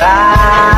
Bye.